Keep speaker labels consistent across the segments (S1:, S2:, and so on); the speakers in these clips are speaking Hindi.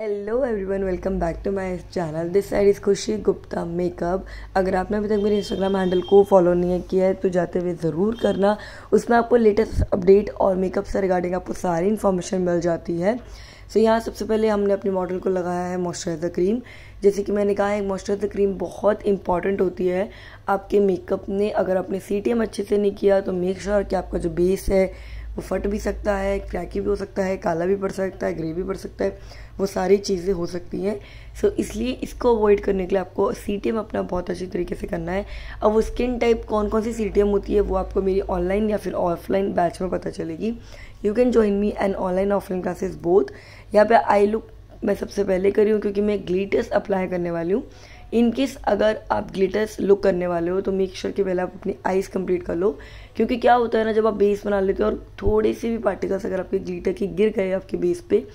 S1: Hello everyone welcome back to my channel this side is Khushi Gupta makeup अगर आपने अभी तक मेरे इंस्टाग्राम हैंडल को फॉलो नहीं किया है तो जाते हुए ज़रूर करना। उसमें आपको लेटेस्ट अपडेट और मेकअप से रिगार्डिंग आपको सारी इन्फॉर्मेशन मिल जाती है। सो so, यहाँ सबसे पहले हमने अपने मॉडल को लगाया है मॉइस्चराइज़र क्रीम जैसे कि मैंने कहा है मॉइस्चराइज़र क्रीम बहुत इंपॉर्टेंट होती है। आपके मेकअप ने अगर आपने सीटीएम अच्छे से नहीं किया तो मेक श्योर sure कि आपका जो बेस है वो फट भी सकता है क्रैकी भी हो सकता है काला भी पड़ सकता है ग्रे भी पड़ सकता है वो सारी चीज़ें हो सकती हैं। सो so, इसलिए इसको अवॉइड करने के लिए आपको सीटीएम अपना बहुत अच्छी तरीके से करना है। अब वो स्किन टाइप कौन कौन सी सी होती है वो आपको मेरी ऑनलाइन या फिर ऑफलाइन बैच में पता चलेगी। You can join me and online offline classes both यहाँ पे आई लुक मैं सबसे पहले करी हूँ क्योंकि मैं ग्लीटर्स अप्लाई करने वाली हूँ। इन केस अगर आप ग्लिटर्स लुक करने वाले हो तो मेक श्योर कि पहले आप अपनी आइज़ कंप्लीट कर लो। क्योंकि क्या होता है ना जब आप बेस बना लेते हो और थोड़े से भी पार्टिकल्स अगर आपके ग्लिटर की गिर गए आपके बेस पे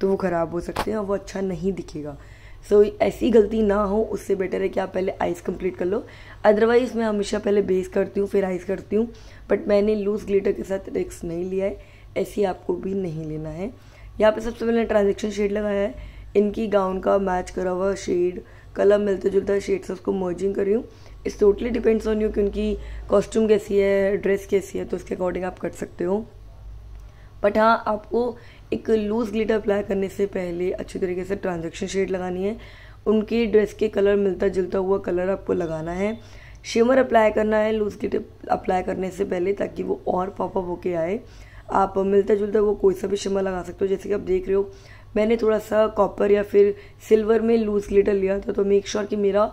S1: तो वो ख़राब हो सकते हैं और वो अच्छा नहीं दिखेगा। सो so, ऐसी गलती ना हो उससे बेटर है कि आप पहले आइस कंप्लीट कर लो। अदरवाइज़ मैं हमेशा पहले बेस करती हूँ फिर आइस करती हूँ। बट मैंने लूज़ ग्लिटर के साथ रिक्स नहीं लिया है ऐसी आपको भी नहीं लेना है। यहाँ पे सबसे पहले ट्रांजेक्शन शेड लगाया है। इनकी गाउन का मैच करा हुआ शेड कलर मिलते जुलता शेड से उसको मर्जिंग कर रही हूँ। इस टोटली डिपेंड्स ऑन यू कि उनकी कॉस्ट्यूम कैसी है ड्रेस कैसी है तो उसके अकॉर्डिंग आप कर सकते हो। बट हाँ आपको एक लूज ग्लिटर अप्लाई करने से पहले अच्छी तरीके से ट्रांजेक्शन शेड लगानी है। उनकी ड्रेस के कलर मिलता जुलता हुआ कलर आपको लगाना है। शिमर अप्लाई करना है लूज ग्लिटर अप्लाई करने से पहले ताकि वो और पॉपअप होके आए। आप मिलता जुलता वो कोई सा भी शिमर लगा सकते हो। जैसे कि आप देख रहे हो मैंने थोड़ा सा कॉपर या फिर सिल्वर में लूज ग्लिटर लिया था तो मेक श्योर sure कि मेरा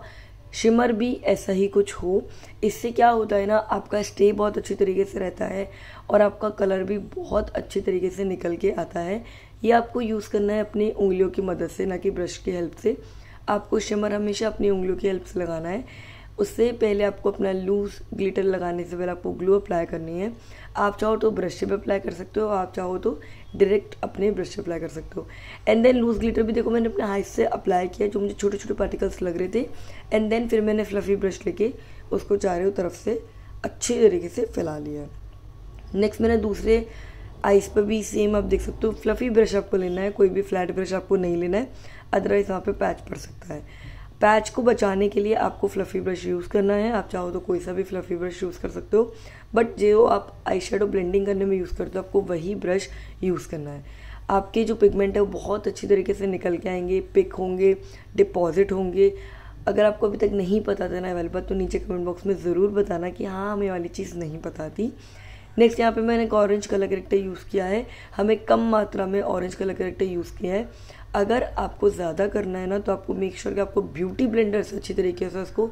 S1: शिमर भी ऐसा ही कुछ हो। इससे क्या होता है ना, आपका स्टे बहुत अच्छी तरीके से रहता है और आपका कलर भी बहुत अच्छी तरीके से निकल के आता है। ये आपको यूज़ करना है अपनी उंगलियों की मदद से, ना कि ब्रश की हेल्प से। आपको शिमर हमेशा अपनी उंगलियों की हेल्प से लगाना है। उससे पहले आपको अपना लूज ग्लिटर लगाने से पहले आपको ग्लू अप्लाई करनी है। आप चाहो तो ब्रश से भी अप्लाई कर सकते हो, आप चाहो तो डायरेक्ट अपने ब्रश से अप्लाई कर सकते हो। एंड देन लूज ग्लिटर भी देखो, मैंने अपने हाथ से अप्लाई किया, जो मुझे छोटे छोटे पार्टिकल्स लग रहे थे। एंड देन फिर मैंने फ्लफी ब्रश लेके उसको चारों तरफ़ से अच्छे तरीके से फैला लिया। नेक्स्ट मैंने दूसरे आइस पर भी सेम आप देख सकते हो फ्लफी ब्रश आपको लेना है, कोई भी फ्लैट ब्रश आपको नहीं लेना है अदरवाइज़ वहाँ पे पैच पड़ सकता है। पैच को बचाने के लिए आपको फ्लफ़ी ब्रश यूज़ करना है। आप चाहो तो कोई सा भी फ्लफ़ी ब्रश यूज़ कर सकते हो। बट जो आप आई शेडो ब्लेंडिंग करने में यूज़ करते हो, आपको वही ब्रश यूज़ करना है। आपके जो पिगमेंट है, वो बहुत अच्छी तरीके से निकल के आएँगे पिक होंगे डिपॉजिट होंगे। अगर आपको अभी तक नहीं पता था ना अवेलेबल तो नीचे कमेंट बॉक्स में ज़रूर बताना कि हाँ हमें वाली चीज़ नहीं पता थी। नेक्स्ट यहाँ पे मैंने एक ऑरेंज कलर करेक्टर यूज़ किया है। हमें कम मात्रा में ऑरेंज कलर करेक्टर यूज़ किया है। अगर आपको ज़्यादा करना है ना तो आपको मेक श्योर sure कि आपको ब्यूटी ब्लेंडर से अच्छी तरीके से उसको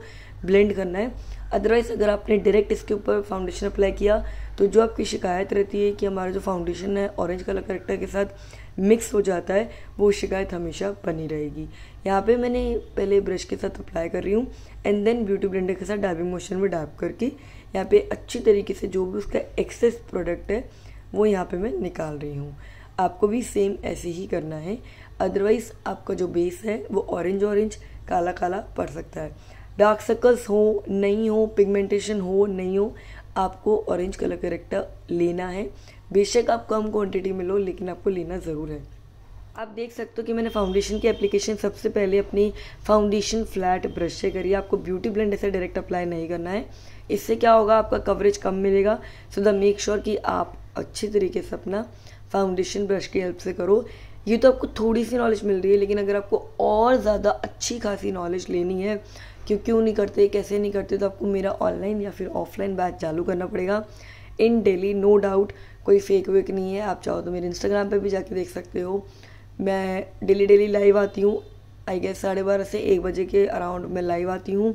S1: ब्लेंड करना है। अदरवाइज़ अगर आपने डायरेक्ट इसके ऊपर फाउंडेशन अप्लाई किया तो जो आपकी शिकायत रहती है कि हमारा जो फाउंडेशन है ऑरेंज कलर करेक्टर के साथ मिक्स हो जाता है, वो शिकायत हमेशा बनी रहेगी। यहाँ पे मैंने पहले ब्रश के साथ अप्लाई कर रही हूँ एंड देन ब्यूटी ब्लेंडर के साथ डाइबिंग मोशन में डाइब करके, यहाँ पे अच्छी तरीके से जो भी उसका एक्सेस प्रोडक्ट है, वो यहाँ पे मैं निकाल रही हूँ। आपको भी सेम ऐसे ही करना है। अदरवाइज़ आपका जो बेस है, वो ऑरेंज ऑरेंज काला काला पड़ सकता है। डार्क सर्कल्स हो, नहीं हो पिगमेंटेशन हो, नहीं हो, आपको ऑरेंज कलर करेक्टर लेना है। बेशक आप कम क्वांटिटी में लो, लेकिन आपको लेना ज़रूर है। आप देख सकते हो कि मैंने फाउंडेशन की एप्लीकेशन सबसे पहले अपनी फाउंडेशन फ्लैट ब्रश से करी। आपको ब्यूटी ब्लेंड ऐसे डायरेक्ट अप्लाई नहीं करना है। इससे क्या होगा, आपका कवरेज कम मिलेगा। सो द मेक श्योर कि आप अच्छे तरीके से अपना फाउंडेशन ब्रश की हेल्प से करो। ये तो आपको थोड़ी सी नॉलेज मिल रही है, लेकिन अगर आपको और ज़्यादा अच्छी खासी नॉलेज लेनी है, क्यों क्यों नहीं करते, कैसे नहीं करते तो आपको मेरा ऑनलाइन या फिर ऑफलाइन बैच चालू करना पड़ेगा। इन डेली नो डाउट कोई फेक वेक नहीं है, आप चाहो तो मेरे इंस्टाग्राम पे भी जाके देख सकते हो। मैं डेली डेली लाइव आती हूँ आई गेस साढ़े बारह से एक बजे के अराउंड मैं लाइव आती हूँ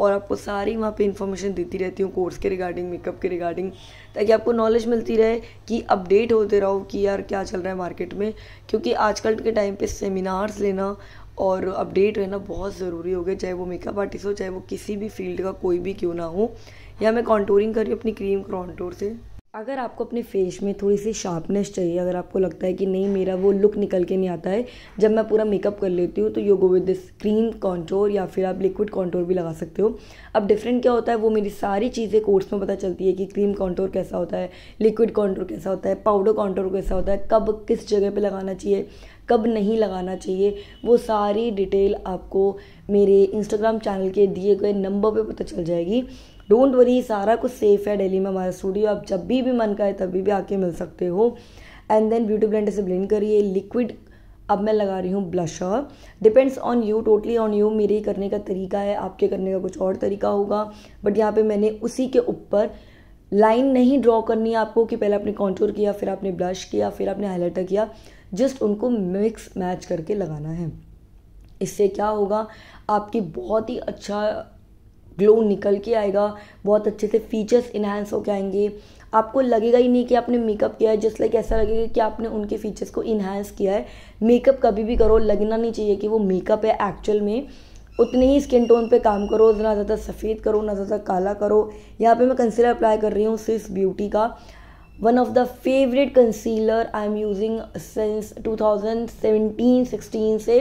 S1: और आपको सारी वहाँ पे इन्फॉर्मेशन देती रहती हूँ कोर्स के रिगार्डिंग मेकअप के रिगार्डिंग ताकि आपको नॉलेज मिलती रहे कि अपडेट होते रहो कि यार क्या चल रहा है मार्केट में। क्योंकि आजकल के टाइम पे सेमिनार्स लेना और अपडेट रहना बहुत ज़रूरी हो गया, चाहे वो मेकअप आर्टिस्ट हो, चाहे वो किसी भी फ़ील्ड का कोई भी क्यों ना हो। या मैं कॉन्टोरिंग कर रही हूँ अपनी क्रीम कॉन्टोर से। अगर आपको अपने फेस में थोड़ी सी शार्पनेस चाहिए, अगर आपको लगता है कि नहीं, मेरा वो लुक निकल के नहीं आता है, जब मैं पूरा मेकअप कर लेती हूँ तो you go with this cream contour या फिर आप लिक्विड कॉन्टोर भी लगा सकते हो। अब डिफरेंट क्या होता है, वो मेरी सारी चीज़ें कोर्स में पता चलती है कि क्रीम कॉन्टोर कैसा होता है लिक्विड कॉन्टोर कैसा होता है पाउडर कॉन्टोर कैसा होता है, कब किस जगह पर लगाना चाहिए, कब नहीं लगाना चाहिए, वो सारी डिटेल आपको मेरे इंस्टाग्राम चैनल के दिए गए नंबर पे पता चल जाएगी। डोंट वरी, सारा कुछ सेफ़ है दिल्ली में हमारा स्टूडियो आप जब भी भी मन का है तभी भी आके मिल सकते हो। एंड देन ब्यूटी ब्लेंडर से ब्लेंड करिए लिक्विड अब मैं लगा रही हूँ blusher depends on you totally on you मेरे करने का तरीका है, आपके करने का कुछ और तरीका होगा। बट यहाँ पे मैंने उसी के ऊपर लाइन नहीं ड्रॉ करनी है आपको कि पहले आपने कॉन्टूर किया, फिर आपने ब्लश किया, फिर आपने हाईलाइटर किया। जस्ट उनको मिक्स मैच करके लगाना है। इससे क्या होगा, आपकी बहुत ही अच्छा ग्लो निकल के आएगा। बहुत अच्छे से फीचर्स इन्हांस होके आएँगे। आपको लगेगा ही नहीं कि आपने मेकअप किया है जस्ट लाइक ऐसा लगेगा कि आपने उनके फीचर्स को इन्हांस किया है। मेकअप कभी भी करो, लगना नहीं चाहिए कि वो मेकअप है एक्चुअल में। उतने ही स्किन टोन पे काम करो, ना ज़्यादा सफ़ेद करो, ना ज़्यादा काला करो। यहाँ पे मैं कंसीलर अप्लाई कर रही हूँ सिर्फ़ ब्यूटी का। One of the favourite concealer I am using since 2017-16 से,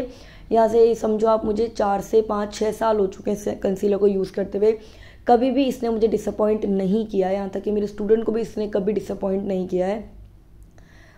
S1: यहाँ से समझो आप मुझे चार से पाँच छः साल हो चुके हैं कंसीलर को यूज़ करते हुए। कभी भी इसने मुझे डिसअपॉइंट नहीं किया है, यहाँ तक कि मेरे स्टूडेंट को भी इसने कभी डिसअपॉइंट नहीं किया है।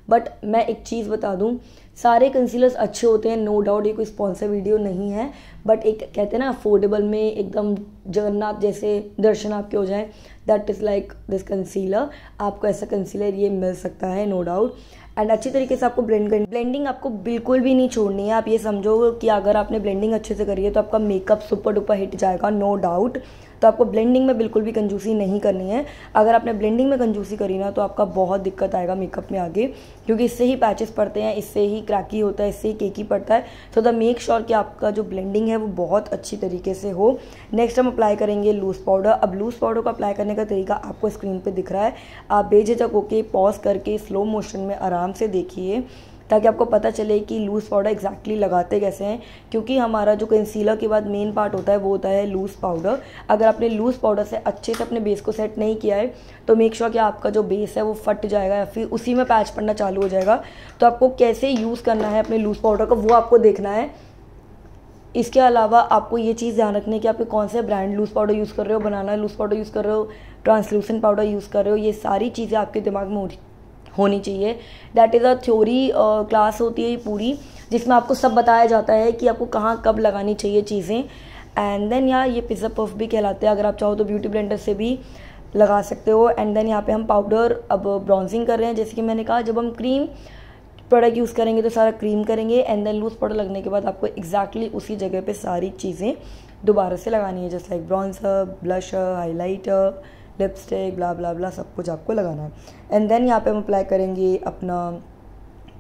S1: बट मैं एक चीज़ बता दूँ, सारे कंसीलर्स अच्छे होते हैं नो डाउट ये कोई स्पॉन्सर वीडियो नहीं है बट एक कहते हैं ना अफोर्डेबल में एकदम जगन्नाथ जैसे दर्शन आपके हो जाए that is like this concealer आपको ऐसा कंसीलर ये मिल सकता है नो डाउट एंड अच्छी तरीके से आपको ब्लेंड करनी ब्लेंडिंग आपको बिल्कुल भी नहीं छोड़नी है। आप ये समझो कि अगर आपने ब्लेंडिंग अच्छे से करी है तो आपका मेकअप सुपर डुपर हिट जाएगा नो डाउट तो आपको ब्लेंडिंग में बिल्कुल भी कंजूसी नहीं करनी है। अगर आपने ब्लेंडिंग में कंजूसी करी ना तो आपका बहुत दिक्कत आएगा मेकअप में आगे, क्योंकि इससे ही पैचेस पड़ते हैं, इससे ही क्रैकी होता है, इससे ही केकी पड़ता है। सो द मेक श्योर कि आपका जो ब्लेंडिंग है, वो बहुत अच्छी तरीके से हो। नेक्स्ट हम अप्लाई करेंगे लूज पाउडर अब लूज पाउडर को अप्लाई करने का तरीका आपको स्क्रीन पर दिख रहा है। आप बेझिझक होके पॉज करके स्लो मोशन में आराम से देखिए। ताकि आपको पता चले कि लूज़ पाउडर एग्जैक्टली लगाते कैसे हैं, क्योंकि हमारा जो कंसीलर के बाद मेन पार्ट होता है, वो होता है लूज़ पाउडर अगर आपने लूज़ पाउडर से अच्छे से अपने बेस को सेट नहीं किया है तो मेक श्योर कि आपका जो बेस है वो फट जाएगा या फिर उसी में पैच पड़ना चालू हो जाएगा। तो आपको कैसे यूज़ करना है अपने लूज़ पाउडर को, वो आपको देखना है। इसके अलावा आपको ये चीज़ ध्यान रखनी है कि, आप कौन से ब्रांड लूज़ पाउडर यूज़ कर रहे हो बनाना लूज़ पाउडर यूज़ कर रहे हो ट्रांसलूसेंट पाउडर यूज़ कर रहे हो, ये सारी चीज़ें आपके दिमाग में होनी चाहिए। That is a theory class होती है पूरी, जिसमें आपको सब बताया जाता है कि आपको कहाँ कब लगानी चाहिए चीज़ें। एंड देन यार ये पिज़्ज़ा पफ भी कहलाते हैं, अगर आप चाहो तो ब्यूटी ब्लेंडर से भी लगा सकते हो। एंड देन यहाँ पे हम पाउडर अब ब्राउजिंग कर रहे हैं, जैसे कि मैंने कहा, जब हम क्रीम प्रोडक्ट यूज़ करेंगे तो सारा क्रीम करेंगे एंड देन लूज पाउडर लगने के बाद आपको एग्जैक्टली exactly उसी जगह पे सारी चीज़ें दोबारा से लगानी है, जैसे like bronzer blusher highlighter lipstick blah blah blah सब कुछ आपको लगाना है। एंड देन यहाँ पे हम अप्लाई करेंगे अपना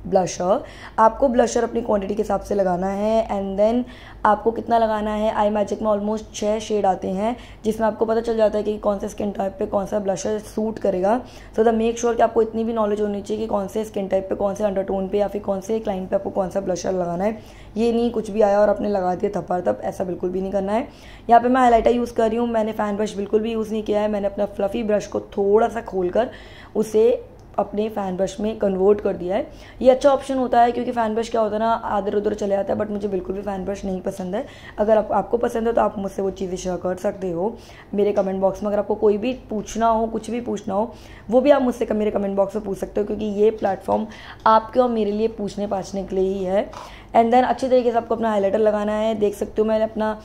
S1: ब्लशर आपको ब्लशर अपनी क्वांटिटी के हिसाब से लगाना है एंड देन आपको कितना लगाना है आई मैजिक में ऑलमोस्ट छः शेड आते हैं, जिसमें आपको पता चल जाता है कि कौन से स्किन टाइप पे कौन सा ब्लशर सूट करेगा। सो द मेक श्योर कि आपको इतनी भी नॉलेज होनी चाहिए कि कौन से स्किन टाइप पे, कौन से अंडरटोन पे या फिर कौन से क्लाइंट पे आपको कौन सा ब्लशर लगाना है। ये नहीं कुछ भी आया और आपने लगा दिया थप्पड़ तप ऐसा बिल्कुल भी नहीं करना है। यहाँ पर मैं हाईलाइटर यूज़ कर रही हूँ, मैंने फ़ैन ब्रश बिल्कुल भी यूज़ नहीं किया है, मैंने अपना फ्लफ़ी ब्रश को थोड़ा सा खोल कर उसे अपने फ़ैन ब्रश में कन्वर्ट कर दिया है। ये अच्छा ऑप्शन होता है क्योंकि फ़ैन ब्रश क्या होता है ना आधर उधर चले जाता है बट मुझे बिल्कुल भी फ़ैन ब्रश नहीं पसंद है। अगर आप, आपको पसंद है तो आप मुझसे वो चीज़ें शेयर कर सकते हो। मेरे कमेंट बॉक्स में अगर आपको कोई भी पूछना हो कुछ भी पूछना हो वो भी आप मुझसे मेरे कमेंट बॉक्स में पूछ सकते हो क्योंकि ये प्लेटफॉर्म आपके और मेरे लिए पूछने पाछने के लिए ही है। एंड देन अच्छी तरीके से आपको अपना हाईलाइटर लगाना है। देख सकते हो मैंने अपना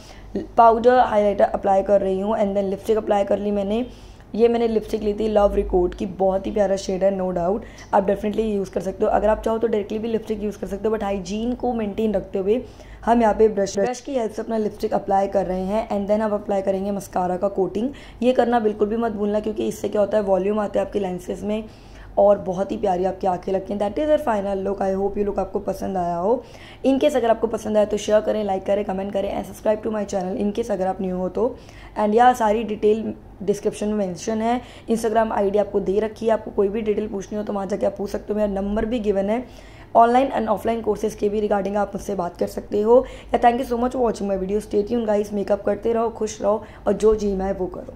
S1: पाउडर हाईलाइटर अप्लाई कर रही हूँ। एंड देन लिपस्टिक अप्लाई कर ली मैंने। ये मैंने लिपस्टिक ली थी लव रिकॉर्ड की, बहुत ही प्यारा शेड है नो डाउट आप डेफिनेटली यूज़ कर सकते हो। अगर आप चाहो तो डायरेक्टली भी लिपस्टिक यूज़ कर सकते हो बट हाइजीन को मेंटेन रखते हुए हम यहाँ पे ब्रश ब्रश की हेल्प से अपना लिपस्टिक अप्लाई कर रहे हैं एंड देन आप अप्लाई करेंगे मस्कारा का कोटिंग ये करना बिल्कुल भी मत भूलना, क्योंकि इससे क्या होता है वॉल्यूम आता है आपके लेंसेज में। और बहुत ही प्यारी आपकी आँखें लगती हैं। That is uh final look I hope ये लुक आपको पसंद आया हो। इनकेस अगर आपको पसंद आया तो शेयर करें लाइक करें कमेंट करें and subscribe to my channel in case अगर आप न्यू हो तो। एंड यह सारी डिटेल डिस्क्रिप्शन में मेंशन है। इंस्टाग्राम आईडी आपको दे रखी है। आपको कोई भी डिटेल पूछनी हो तो वहाँ जाके आप पूछ सकते हो। मेरा नंबर भी गिवन है। ऑनलाइन एंड ऑफलाइन कोर्सेज के भी रिगार्डिंग आप मुझसे बात कर सकते हो। या thank you so much watching my video stay यून गाइस मेकअप करते रहो, खुश रहो और जो जी मैं वो करो।